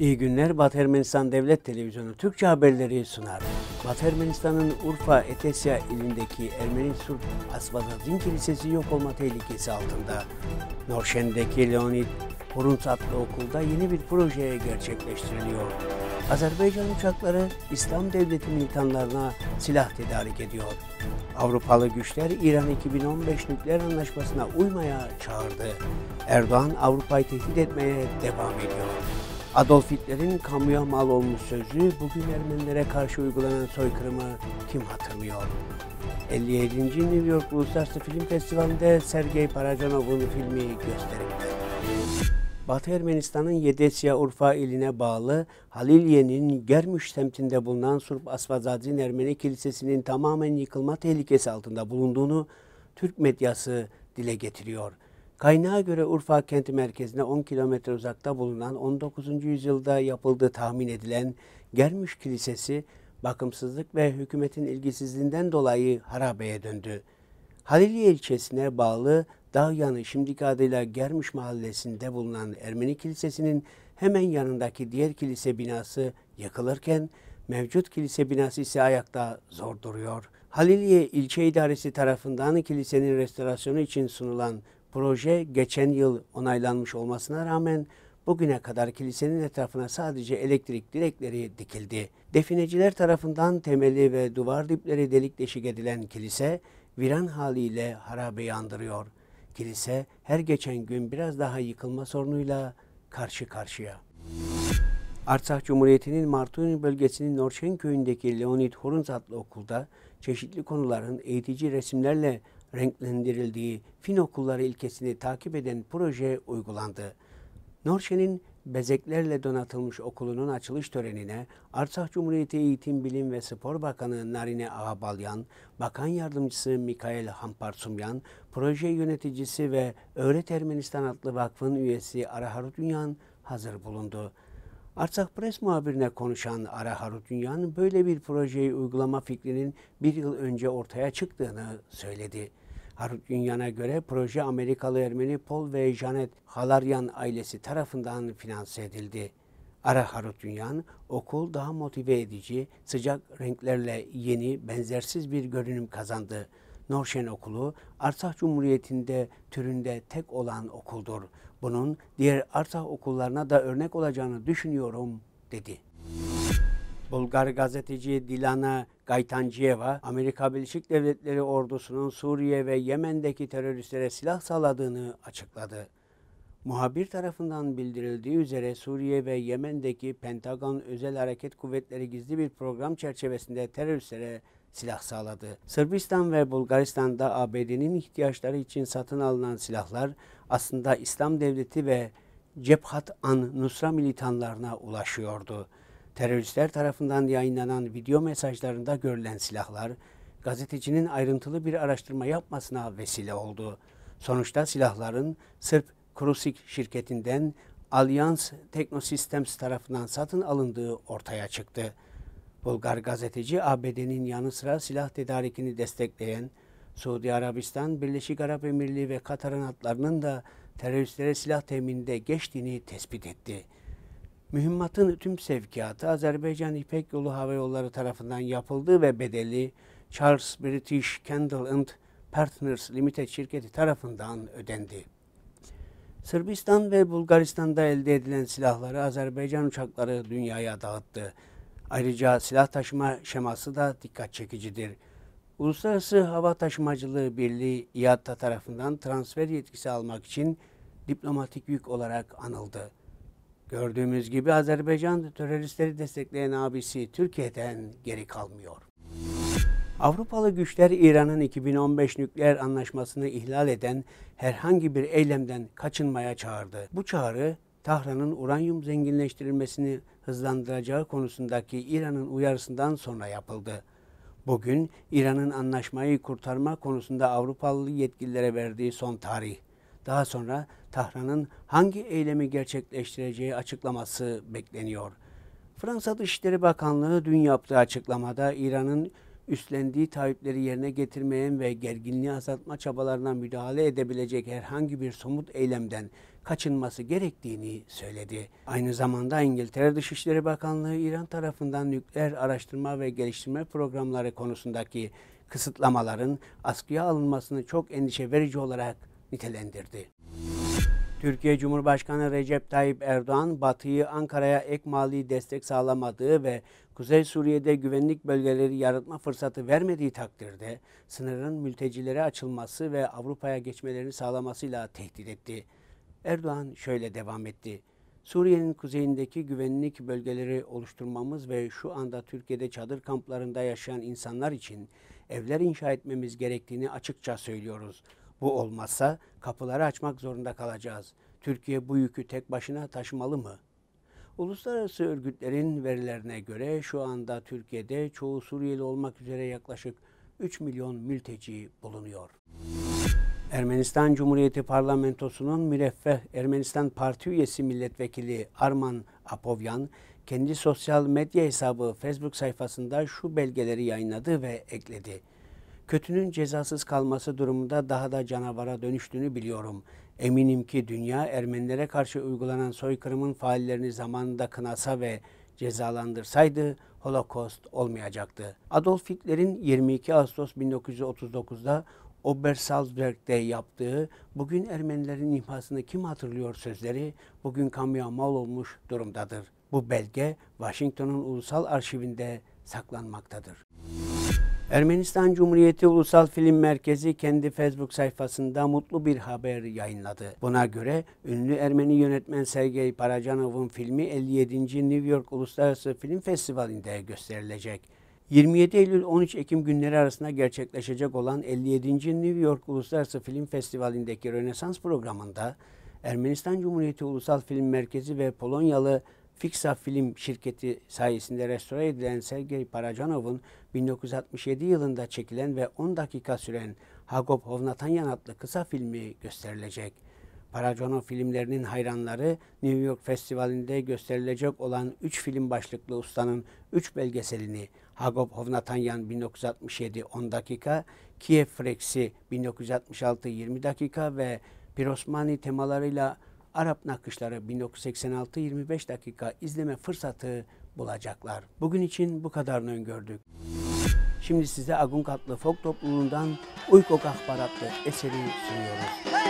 İyi günler. Batı Ermenistan Devlet Televizyonu Türkçe haberleri sunar. Batı Ermenistan'ın Urfa, Etesya ilindeki Ermeni Surp Asvadazin Kilisesi yok olma tehlikesi altında. Norşen'deki Leonid Horunç adlı okulda yeni bir proje gerçekleştiriliyor. Azerbaycan uçakları İslam Devleti militanlarına silah tedarik ediyor. Avrupalı güçler İran 2015 nükleer anlaşmasına uymaya çağırdı. Erdoğan Avrupa'yı tehdit etmeye devam ediyor. Adolf Hitler'in kamuya mal olmuş sözü bugün Ermenilere karşı uygulanan soykırımı kim hatırlıyor? 57. New York Uluslararası Film Festivali'nde Sergey Parajanov'un filmi gösterildi. Batı Ermenistan'ın Yedesya Urfa iline bağlı Haliliye'nin Germüş semtinde bulunan Surp Asvazadzin Ermeni Kilisesi'nin tamamen yıkılma tehlikesi altında bulunduğunu Türk medyası dile getiriyor. Kaynağa göre Urfa kenti merkezine 10 kilometre uzakta bulunan 19. yüzyılda yapıldığı tahmin edilen Germüş Kilisesi bakımsızlık ve hükümetin ilgisizliğinden dolayı harabeye döndü. Haliliye ilçesine bağlı Dağyanı şimdiki adıyla Germüş mahallesinde bulunan Ermeni Kilisesi'nin hemen yanındaki diğer kilise binası yıkılırken mevcut kilise binası ise ayakta zor duruyor. Haliliye ilçe idaresi tarafından kilisenin restorasyonu için sunulan proje geçen yıl onaylanmış olmasına rağmen bugüne kadar kilisenin etrafına sadece elektrik direkleri dikildi. Defineciler tarafından temeli ve duvar dipleri delik deşik edilen kilise viran haliyle harabeyi andırıyor. Kilise her geçen gün biraz daha yıkılma sorunuyla karşı karşıya. Artsakh Cumhuriyeti'nin Martuni bölgesinin Norşen köyündeki Leonid Horunz adlı okulda çeşitli konuların eğitici resimlerle renklendirildiği fin okulları ilkesini takip eden proje uygulandı. Norşen'in bezeklerle donatılmış okulunun açılış törenine Artsakh Cumhuriyeti Eğitim, Bilim ve Spor Bakanı Narine Ağabalyan, Bakan Yardımcısı Mikael Hamparsumyan, proje yöneticisi ve Öğret Ermenistan adlı vakfın üyesi Ara Harutünyan hazır bulundu. Artsak Pres muhabirine konuşan Ara Harutünyan böyle bir projeyi uygulama fikrinin bir yıl önce ortaya çıktığını söyledi. Harut Dünyan'a göre proje Amerikalı Ermeni Paul ve Janet Halaryan ailesi tarafından finanse edildi. Ara Harut Dünyan, okul daha motive edici, sıcak renklerle yeni, benzersiz bir görünüm kazandı. Norşen Okulu, Artsakh Cumhuriyeti'nde türünde tek olan okuldur. Bunun diğer Artsakh okullarına da örnek olacağını düşünüyorum, dedi. Bulgar gazeteci Dilana Gaytanciyeva, Amerika Birleşik Devletleri ordusunun Suriye ve Yemen'deki teröristlere silah sağladığını açıkladı. Muhabir tarafından bildirildiği üzere Suriye ve Yemen'deki Pentagon Özel Hareket Kuvvetleri gizli bir program çerçevesinde teröristlere silah sağladı. Sırbistan ve Bulgaristan'da ABD'nin ihtiyaçları için satın alınan silahlar aslında İslam Devleti ve Cephat an Nusra militanlarına ulaşıyordu. Teröristler tarafından yayınlanan video mesajlarında görülen silahlar, gazetecinin ayrıntılı bir araştırma yapmasına vesile oldu. Sonuçta silahların Sırp Krusik şirketinden Allianz Technosystems tarafından satın alındığı ortaya çıktı. Bulgar gazeteci ABD'nin yanı sıra silah tedarikini destekleyen Suudi Arabistan, Birleşik Arap Emirliği ve Katar'ın hatlarının da teröristlere silah temininde geçtiğini tespit etti. Mühimmatın tüm sevkiyatı Azerbaycan İpek Yolu Hava Yolları tarafından yapıldığı ve bedeli Charles British Candle and Partners Limited şirketi tarafından ödendi. Sırbistan ve Bulgaristan'da elde edilen silahları Azerbaycan uçakları dünyaya dağıttı. Ayrıca silah taşıma şeması da dikkat çekicidir. Uluslararası Hava Taşımacılığı Birliği İATA tarafından transfer yetkisi almak için diplomatik yük olarak anıldı. Gördüğümüz gibi Azerbaycan teröristleri destekleyen abisi Türkiye'den geri kalmıyor. Avrupalı güçler İran'ın 2015 nükleer anlaşmasını ihlal eden herhangi bir eylemden kaçınmaya çağırdı. Bu çağrı Tahran'ın uranyum zenginleştirilmesini hızlandıracağı konusundaki İran'ın uyarısından sonra yapıldı. Bugün İran'ın anlaşmayı kurtarma konusunda Avrupalı yetkililere verdiği son tarih. Daha sonra Tahran'ın hangi eylemi gerçekleştireceği açıklaması bekleniyor. Fransa Dışişleri Bakanlığı dün yaptığı açıklamada İran'ın üstlendiği taahhütleri yerine getirmeyen ve gerginliği azaltma çabalarına müdahale edebilecek herhangi bir somut eylemden kaçınması gerektiğini söyledi. Aynı zamanda İngiltere Dışişleri Bakanlığı İran tarafından nükleer araştırma ve geliştirme programları konusundaki kısıtlamaların askıya alınmasını çok endişe verici olarak nitelendirdi. Türkiye Cumhurbaşkanı Recep Tayyip Erdoğan, Batı'yı Ankara'ya ek mali destek sağlamadığı ve Kuzey Suriye'de güvenlik bölgeleri yaratma fırsatı vermediği takdirde sınırın mültecilere açılması ve Avrupa'ya geçmelerini sağlamasıyla tehdit etti. Erdoğan şöyle devam etti. Suriye'nin kuzeyindeki güvenlik bölgeleri oluşturmamız ve şu anda Türkiye'de çadır kamplarında yaşayan insanlar için evler inşa etmemiz gerektiğini açıkça söylüyoruz. Bu olmazsa kapıları açmak zorunda kalacağız. Türkiye bu yükü tek başına taşımalı mı? Uluslararası örgütlerin verilerine göre şu anda Türkiye'de çoğu Suriyeli olmak üzere yaklaşık 3 milyon mülteci bulunuyor. Ermenistan Cumhuriyeti Parlamentosu'nun müreffeh Ermenistan Parti üyesi milletvekili Arman Apovyan kendi sosyal medya hesabı Facebook sayfasında şu belgeleri yayınladı ve ekledi. Kötünün cezasız kalması durumunda daha da canavara dönüştüğünü biliyorum. Eminim ki dünya Ermenilere karşı uygulanan soykırımın faillerini zamanında kınasa ve cezalandırsaydı Holocaust olmayacaktı. Adolf Hitler'in 22 Ağustos 1939'da Obersalzberg'de yaptığı bugün Ermenilerin imhasını kim hatırlıyor sözleri bugün kamuya mal olmuş durumdadır. Bu belge Washington'un ulusal arşivinde saklanmaktadır. Ermenistan Cumhuriyeti Ulusal Film Merkezi kendi Facebook sayfasında mutlu bir haber yayınladı. Buna göre ünlü Ermeni yönetmen Sergey Parajanov'un filmi 57. New York Uluslararası Film Festivali'nde gösterilecek. 27 Eylül 13 Ekim günleri arasında gerçekleşecek olan 57. New York Uluslararası Film Festivali'ndeki Rönesans programında Ermenistan Cumhuriyeti Ulusal Film Merkezi ve Polonyalı Fixa Film şirketi sayesinde restore edilen Sergey Parajanov'un 1967 yılında çekilen ve 10 dakika süren Hagop Hovnatanyan adlı kısa filmi gösterilecek. Parajanov filmlerinin hayranları New York Festivali'nde gösterilecek olan 3 film başlıklı ustanın 3 belgeselini Hagop Hovnatanyan 1967 10 dakika, Kiev Freksi 1966 20 dakika ve Pirosmani temalarıyla Arap Nakışları 1986 25 dakika izleme fırsatı bulacaklar. Bugün için bu kadarını öngördük. Şimdi size Agun Katlı Folk topluluğundan Uyku Kahparatlı eseri sunuyoruz.